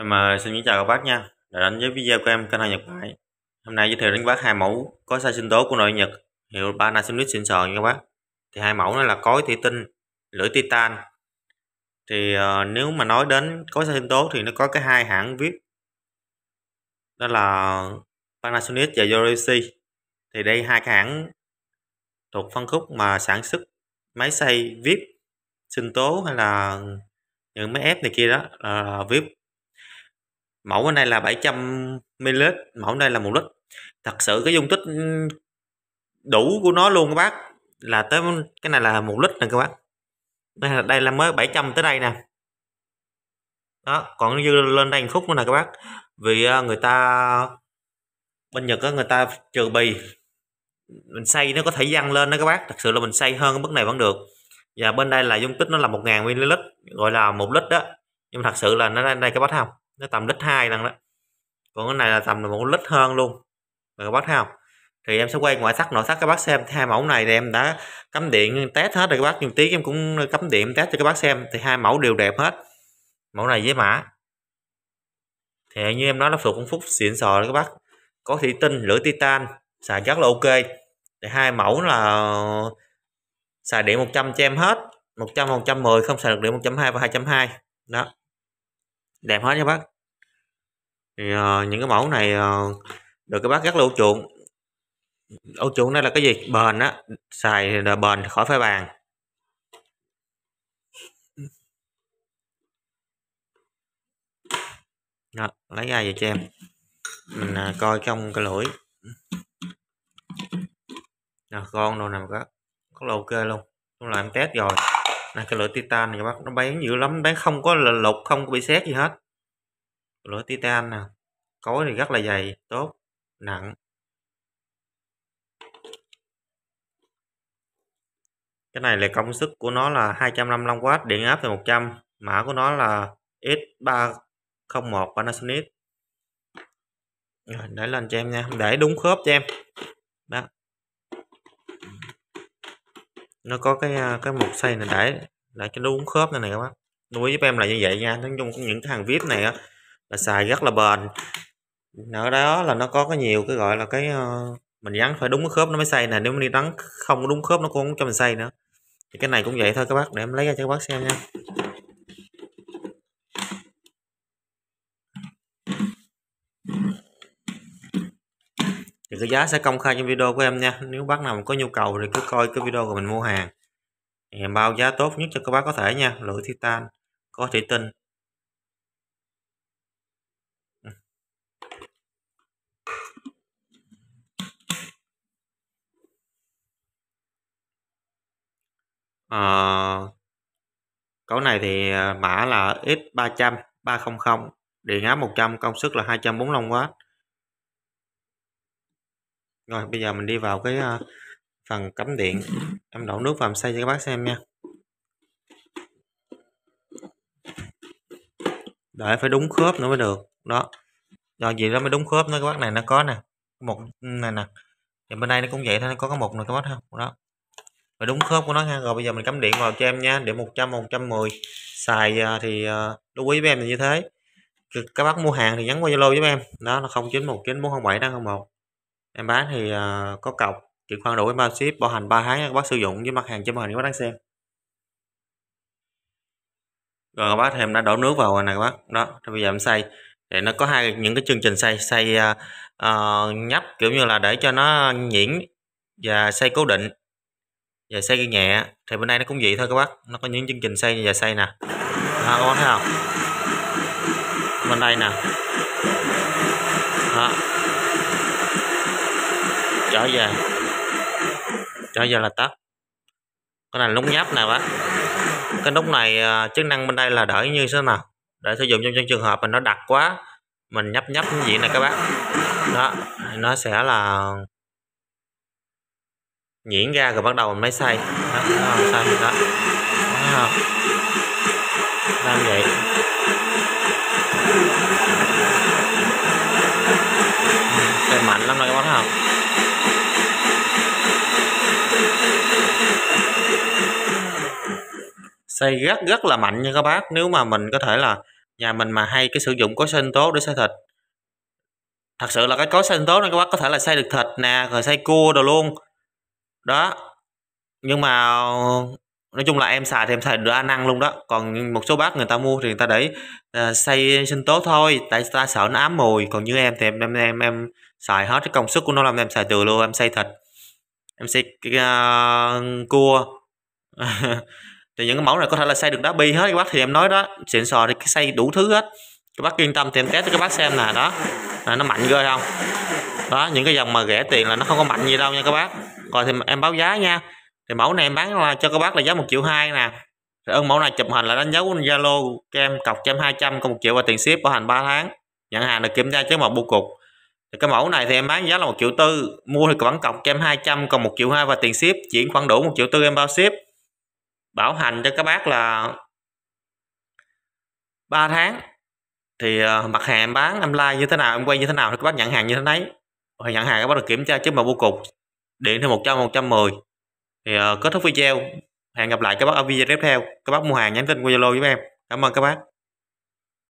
Em xin kính chào các bác nha. Đã đến với video của em kênh hàng Nhật Bãi. Hôm nay giới thiệu đến các bác hai mẫu có size sinh tố của nội Nhật hiệu Panasonic xịn sò nha các bác. Thì hai mẫu này là cối thủy tinh, lưỡi titan. Thì uh, nếu mà nói đến cối size sinh tố thì nó có cái hai hãng viết đó là Panasonic và Yorishi. Thì đây hai cái hãng thuộc phân khúc mà sản xuất máy xay VIP sinh tố hay là những máy ép này kia đó là VIP mẫu bên đây là 700 ml mẫu đây là một lít. Thật sự cái dung tích đủ của nó luôn các bác là tới cái này là một lít nè các bác. Đây là đây là mới 700 tới đây nè. Đó còn dư lên đây một khúc nữa nè các bác. Vì ờ, người ta bên Nhật á người ta trừ bì mình xay nó có thể dăng lên đó các bác. Thật sự là mình xay hơn cái mức này vẫn được. Và bên đây là dung tích nó là 1000 ml gọi là một lít đó. Nhưng thật sự là nó đây, đây các bác thấy không? Nó tầm lít hai lần đó. Còn cái này là tầm là một lít hơn luôn. Rồi các bác thấy không? Thì em sẽ quay ngoại sắc, nội sắc các bác xem. Hai mẫu này thì em đã cắm điện test hết rồi các bác. Nhưng tí em cũng cắm điện test cho các bác xem. Thì hai mẫu đều đẹp hết. Mẫu này với mã. Thì như em nói là thuộc con phúc xịn sò đó các bác. Có thủy tinh lưỡi titan, xài rất là ok. Thì hai mẫu là xài điện 100 cho em hết. 100 110 không xài được điện 120 và 220 đó. Đẹp hết nha bác thì uh, những cái mẫu này uh, được các bác rất là ưu chuộng. Ưu chuộng đây là cái gì? Bền á. Xài là bền khỏi phải bàn. Đó, lấy ra về cho em. Mình uh, coi trong cái lưỡi nào con đâu nằm có có là ok luôn. Chúng là em test rồi. Này cái lưỡi titan này các bác nó bán dữ lắm. Bán không có là lục không có bị xét gì hết lưỡi titan nè. Cối thì rất là dày, tốt, nặng. Cái này là công suất của nó là 255W điện áp thì 100 mã của nó là S301 Panasonic. Rồi, để lên cho em nha, để đúng khớp cho em. Đó. Nó có cái à, cái mục xây này để để cho đúng khớp này này các bác. Lưu ý giúp em là như vậy nha, nói chung những cái hàng vip này á là xài rất là bền. Ở đó là nó có cái nhiều cái gọi là cái uh, mình gắn phải đúng cái khớp nó mới xây nè nếu mình đi gắn không đúng khớp nó cũng không cho mình xây nữa. Thì cái này cũng vậy thôi các bác để em lấy ra cho các bác xem nha. Thì cái giá sẽ công khai trong video của em nha. Nếu bác nào có nhu cầu thì cứ coi cái video của mình mua hàng. Thì em bao giá tốt nhất cho các bác có thể nha. Lưỡi titan có thủy tinh. Ờ, à, cấu này thì ờ, mã là X300 300 điện áp 100 công suất là 245W rồi bây giờ mình đi vào cái uh, phần cắm điện em đổ nước vào xây cho các bác xem nha. Để phải đúng khớp nữa mới được đó. Do gì đó mới đúng khớp nó các bác này nó có nè một này nè. Thì bên đây nó cũng vậy thôi nó có cái một này các bác không đó và đúng khớp của nó ha. Rồi bây giờ mình cắm điện vào cho em nha. Điện 100 110 xài à, thì à, lưu ý với em là như thế. Các bác mua hàng thì nhắn qua zalo giúp em. Đó là 0919 407 501 em bán thì à, có cọc. Chuyển khoản đủ em bao ship bảo hành 3 tháng các bác sử dụng với mặt hàng trên màn hình các bác đang xem. Rồi các bác thì em đã đổ nước vào rồi nè các bác. Đó thì bây giờ em xay. Thì nó có hai những cái chương trình xay. Xay uh, nhấp kiểu như là để cho nó nhuyễn và xay cố định về xây nhẹ thì bên đây nó cũng vậy thôi các bác. Nó có những chương trình xây như giờ xây nè. Đó, các bác thấy không? Bên đây nè. Đó. Trở về. Trở về là tắt. Cái này nút nhấp nè bác. Cái nút này à, chức năng bên đây là đỡ như thế nào? Để sử dụng trong trường hợp mình nó đặc quá mình nhấp nhấp như vậy này các bác. Đó nó sẽ là nhuyễn ra rồi bắt đầu mình mới xay đó, đó, xay đó? Làm vậy? Xay mạnh lắm rồi các bác thấy không? Xay rất rất là mạnh nha các bác. Nếu mà mình có thể là nhà mình mà hay cái sử dụng có sinh tố để xay thịt. Thật sự là cái có sinh tố này các bác có thể là xay được thịt nè rồi xay cua đồ luôn đó. Nhưng mà nói chung là em xài thì em xài được ăn ăn luôn đó. Còn một số bác người ta mua thì người ta để ờ, uh, xay sinh tố thôi. Tại ta sợ nó ám mùi? Còn như em thì em em em, em xài hết cái công suất của nó làm em xài từ luôn em xay thịt. Em xay uh, cua. Thì những cái mẫu này có thể là xay được đá bi hết. Các bác thì em nói đó xịn sò thì xay đủ thứ hết. Các bác yên tâm thì em test cho các bác xem nè đó. Là nó mạnh ghê không? Đó những cái dòng mà rẻ tiền là nó không có mạnh gì đâu nha các bác rồi thì em báo giá nha. Thì mẫu này em bán cho các bác là giá một triệu hai nè. Thì ơn mẫu này chụp hình là đánh dấu zalo, kem, cọc cho em hai trăm còn một triệu và tiền ship bảo hành 3 tháng. Nhận hàng được kiểm tra chứ một bưu cục. Thì cái mẫu này thì em bán giá là một triệu tư, mua thì vẫn cọc cho em 200 còn một triệu hai và tiền ship, chuyển khoản đủ một triệu tư em bao ship. Bảo hành cho các bác là 3 tháng. Thì ờ, mặt hàng em bán, em like như thế nào, em quay như thế nào thì các bác nhận hàng như thế đấy rồi nhận hàng các bác được kiểm tra chứ mà vô cục điện thêm 100 110 thì uh, kết thúc video. Hẹn gặp lại các bác ở video tiếp theo. Các bác mua hàng nhắn tin qua zalo với em. Cảm ơn các bác.